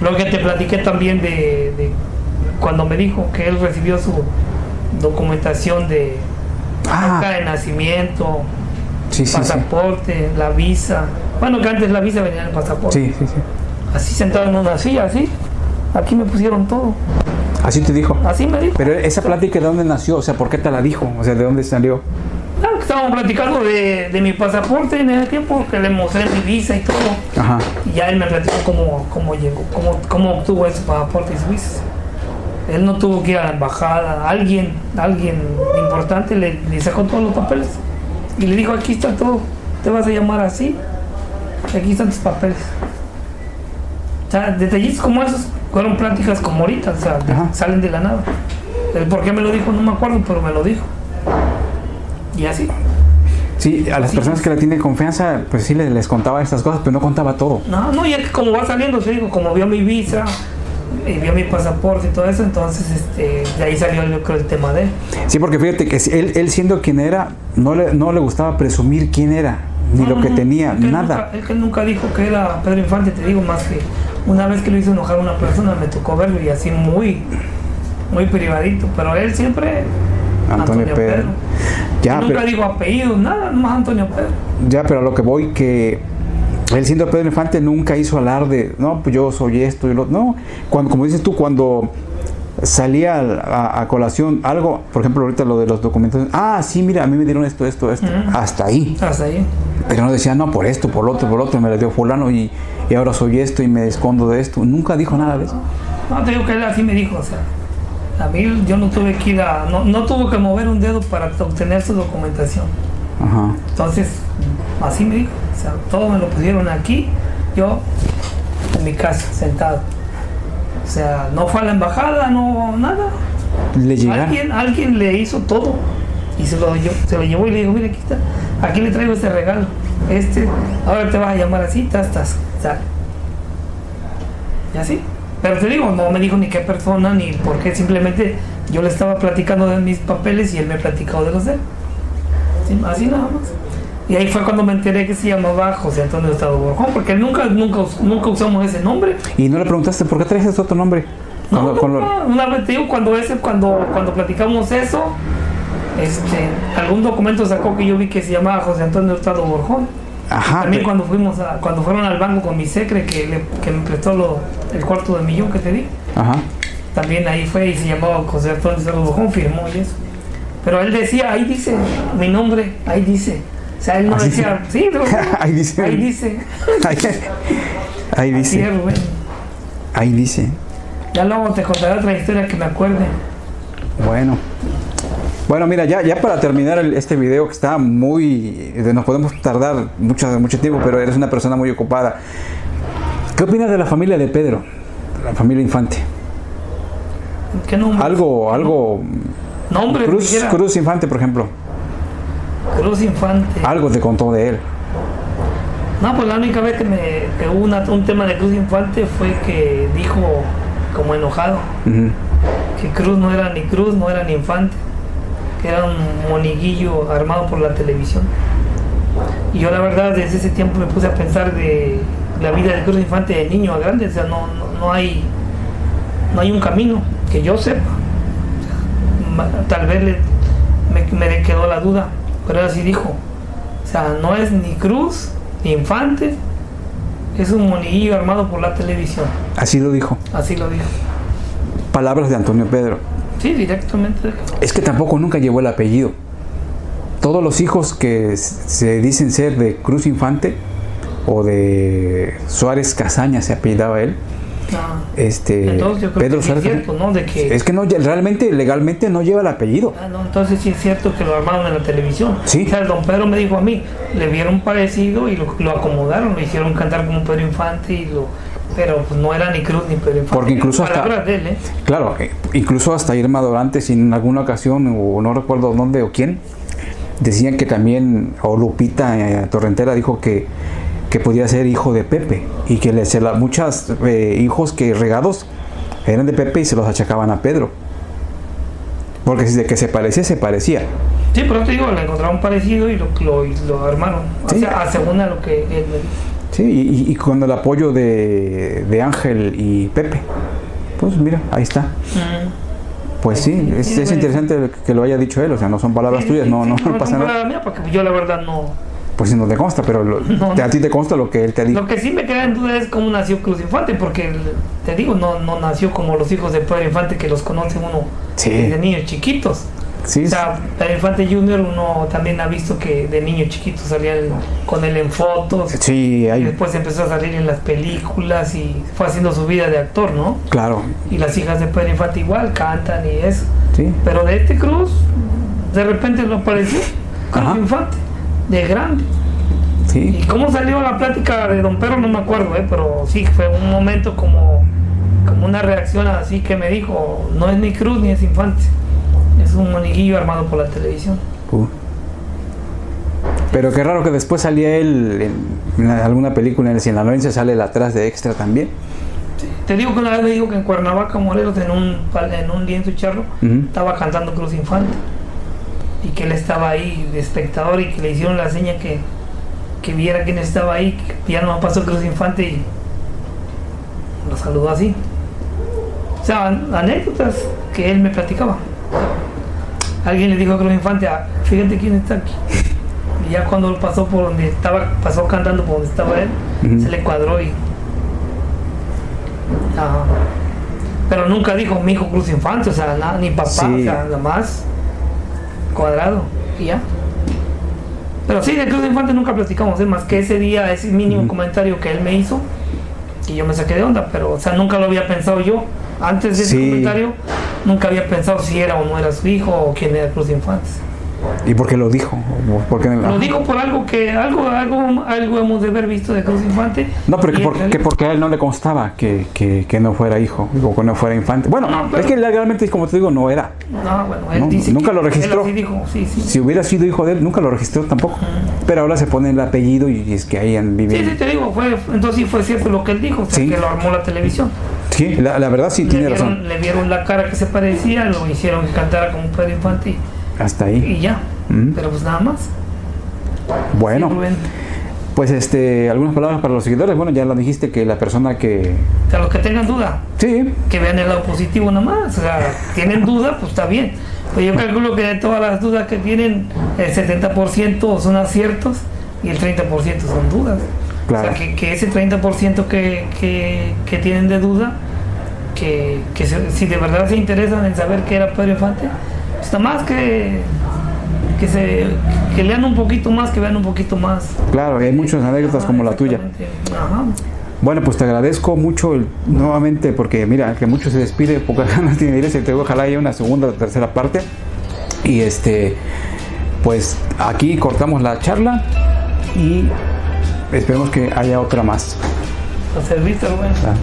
Lo que te platiqué también de, de cuando me dijo que él recibió su documentación de Ah. de nacimiento, Sí, sí, sí. pasaporte, la visa. Bueno, que antes la visa venía en el pasaporte. Sí, sí, sí. Así sentado en una silla, así. Aquí me pusieron todo. Así te dijo. Así me dijo. Pero esa plática de dónde nació, o sea, ¿por qué te la dijo? O sea, ¿de dónde salió? Que estábamos platicando de, de mi pasaporte en ese tiempo, que le mostré mi visa y todo. Ajá. Y ya él me platicó cómo, cómo llegó, cómo, cómo obtuvo ese pasaporte y su visa. Él no tuvo que ir a la embajada. Alguien, alguien importante le, le sacó todos los papeles y le dijo, aquí está todo. Te vas a llamar así. Aquí están tus papeles. O sea, detallitos como esos fueron pláticas como ahorita, o sea, de- salen de la nada. El por qué me lo dijo no me acuerdo, pero me lo dijo. Y así. Sí, a las personas que le tienen confianza, pues sí les, les contaba estas cosas, pero no contaba todo. No, no, ya que como va saliendo, te digo, como vio mi visa, y vio mi pasaporte y todo eso, entonces este, de ahí salió yo creo el tema de él. Sí, porque fíjate que él, él siendo quien era, no le, no le gustaba presumir quién era, ni lo que tenía, él nada. Nunca, él nunca dijo que era Pedro Infante, te digo más que una vez que lo hizo enojar a una persona me tocó verlo y así muy, muy privadito, pero él siempre Antonio Pedro. Ya, Y nunca pero, dijo apellido, nada, nomás Antonio Pedro. ya, pero a lo que voy, que él siendo Pedro Infante nunca hizo alarde, no, pues yo soy esto y lo No, cuando, como dices tú, cuando salía a, a colación algo, por ejemplo, ahorita lo de los documentos, ah, sí, mira, a mí me dieron esto, esto, esto, hasta ahí. Hasta ahí. Pero no decía, no, por esto, por lo otro, por lo otro, me lo dio fulano y, y ahora soy esto y me escondo de esto. Nunca dijo nada de eso. No, te digo que él así me dijo, o sea, a mí yo no tuve que ir a, no, no tuvo que mover un dedo para obtener su documentación. Ajá. Entonces, así me dijo, o sea, todo me lo pusieron aquí, yo en mi casa, sentado. O sea, no fue a la embajada, no, nada. Le. Alguien, alguien le hizo todo y se lo, lle- se lo llevó y le dijo, mira, aquí está, aquí le traigo este regalo. Este, ahora te vas a llamar así, tas, tas, sal. Y así. Pero te digo, no me dijo ni qué persona, ni por qué, simplemente yo le estaba platicando de mis papeles y él me platicó de los de él. Sí, así nada más. Y ahí fue cuando me enteré que se llamaba José Antonio Estado Borjón, porque nunca, nunca, nunca usamos ese nombre. Y no le preguntaste, ¿por qué traes ese otro nombre? No, Cuando- no, cuando- no, una vez te digo, cuando ese, cuando, cuando platicamos eso, este, algún documento sacó que yo vi que se llamaba José Antonio Hurtado Borjón. Ajá. También cuando fuimos a, cuando fueron al banco con mi secre que, le- que me prestó lo- el cuarto de millón que te di, Ajá. también ahí fue y se llamaba José Antonio Hurtado Borjón, firmó y eso. Pero él decía, ahí dice mi nombre, ahí dice. O sea, él no Así decía, sí, no, Ahí dice. ahí dice. Ahí, dice. es, Rubén. Ahí dice. Ya luego te contaré otra historia que me acuerde. Bueno. Bueno, mira, ya, ya para terminar el- este video que está muy... Nos podemos tardar mucho, mucho tiempo, pero eres una persona muy ocupada. ¿Qué opinas de la familia de Pedro? La familia Infante. ¿Qué nombre? Algo, algo... Nombre, Cruz. Cruz Infante, por ejemplo. Cruz Infante. Algo te contó de él. No, pues la única vez que, me, que hubo una- un tema de Cruz Infante fue que dijo, como enojado, que Cruz no era ni Cruz, no era ni Infante, que era un moniguillo armado por la televisión. Y yo la verdad desde ese tiempo me puse a pensar de la vida de Cruz Infante de niño a grande, o sea, no, no, no hay, no hay un camino que yo sepa. Tal vez le- me, me quedó la duda, pero así dijo. O sea, no es ni Cruz ni Infante, es un moniguillo armado por la televisión. Así lo dijo. Así lo dijo. Palabras de Antonio Pedro. Sí, directamente. Es que tampoco nunca llevó el apellido. Todos los hijos que se dicen ser de Cruz Infante o de Suárez Casaña se apellidaba él. Ah. Este Entonces yo creo Pedro que sí es Suárez. cierto, ¿no? De que, Es que no realmente legalmente no lleva el apellido. Ah, no, entonces sí es cierto que lo armaron en la televisión. Sí. O sea, don Pedro me dijo a mí, le vieron parecido y lo, lo acomodaron, lo hicieron cantar como Pedro Infante y lo... Pero pues no era ni Cruz ni Pedro Infante. Porque incluso hasta- de él, ¿eh? Claro, eh, incluso hasta Irma Dorantes en alguna ocasión o no recuerdo dónde o quién decían que también o Lupita eh, Torrentera dijo que que podía ser hijo de Pepe y que le, se la, muchos hijos que regados eran de Pepe y se los achacaban a Pedro. Porque si de que se parecía, se parecía. Sí, pero te digo, le encontraron parecido y lo, lo, armaron. O sea, a según a lo que él me dijo. Sí, y, y con el apoyo de, de Ángel y Pepe. Pues mira, ahí está. Mm. Pues sí, es, interesante que lo haya dicho él, o sea, no son palabras Sí, tuyas, sí, no, no, no pasa nada. mías, porque yo la verdad no. Pues si no te consta, pero lo- No, te- a ti te consta lo que él te dijo. Lo que sí me queda en duda es cómo nació Cruz Infante, porque te digo, no, no nació como los hijos de Pedro Infante que los conoce uno desde niños chiquitos. Sí, O sea, Pedro Infante Jr. uno también ha visto que de niño chiquito salía con él en fotos. sí, Y hay, después empezó a salir en las películas y fue haciendo su vida de actor, ¿no? claro, Y las hijas de Pedro Infante igual cantan y eso. sí, Pero de este Cruz, de repente lo apareció Cruz. Infante, de grande. sí, ¿Y cómo salió la plática de Don Pedro? No me acuerdo, ¿eh? pero sí, fue un momento como, como una reacción así que me dijo, no es ni Cruz ni es Infante, es un moniguillo armado por la televisión. Uh. Pero qué raro que después salía él en, en alguna película en el Sinaloense, sale el atrás de extra también. Te digo que una vez me dijo que en Cuernavaca, Morelos, en un, en un lienzo charro, Ujú. estaba cantando Cruz Infante. Y que él estaba ahí de espectador y que le hicieron la seña que, que viera quién estaba ahí, que ya no pasó Cruz Infante y lo saludó así. O sea, an- anécdotas que él me platicaba. Alguien le dijo a Cruz Infante, "Ah, fíjate quién está aquí. Y ya cuando pasó por donde estaba, pasó cantando por donde estaba él, se le cuadró y. Ajá. Pero nunca dijo mi hijo Cruz Infante, o sea, nada, ni papá, Sí. o sea, nada más cuadrado y ya. Pero sí, de Cruz Infante nunca platicamos, es más que ese día, ese mínimo comentario que él me hizo, y yo me saqué de onda, pero, o sea, nunca lo había pensado yo. Antes de ese comentario, nunca había pensado si era o no era su hijo o quién era Cruz Infante. ¿Y por qué lo dijo? ¿O por qué- Lo digo por algo que algo algo algo hemos de haber visto de Cruz Infante. No, pero que, por- que porque a él no le constaba que, que- que no fuera hijo, o que no fuera infante. Bueno, No, pero- es que legalmente, como te digo, no era. No, bueno, él No, dice nunca que lo registró. Dijo, sí, sí. Sí, Si hubiera sido hijo de él, nunca lo registró tampoco. Pero ahora se pone el apellido y es que ahí han sí, vivido. te digo, fue, entonces sí fue cierto lo que él dijo, o sea, Sí. que lo armó la televisión. Sí, la, la verdad sí le, tiene vieron, razón. le vieron la cara que se parecía, lo hicieron que cantara como Pedro Infante Hasta ahí. y ya. Mm. Pero pues nada más. Bueno, Sí, pues este, algunas palabras para los seguidores. Bueno, ya lo dijiste que la persona que. O sea, los que tengan duda, Sí, que vean el lado positivo nada más. O sea, tienen duda, pues está bien. Pues yo calculo que de todas las dudas que tienen, el 70% son aciertos y el 30% son dudas. Claro. O sea, que, que ese 30% que, que, que tienen de duda, que, que se- si de verdad se interesan en saber qué era Pedro Infante, pues nada más que, que, se, que lean un poquito más, que vean un poquito más. claro, hay muchas anécdotas como la tuya. Ajá. Bueno, pues te agradezco mucho el- nuevamente porque mira, que mucho se despide, pocas ganas tiene de irse, te digo, ojalá haya una segunda o tercera parte. Y este, pues aquí cortamos la charla y esperemos que haya otra más. A servirte, Rubén. ¿verdad?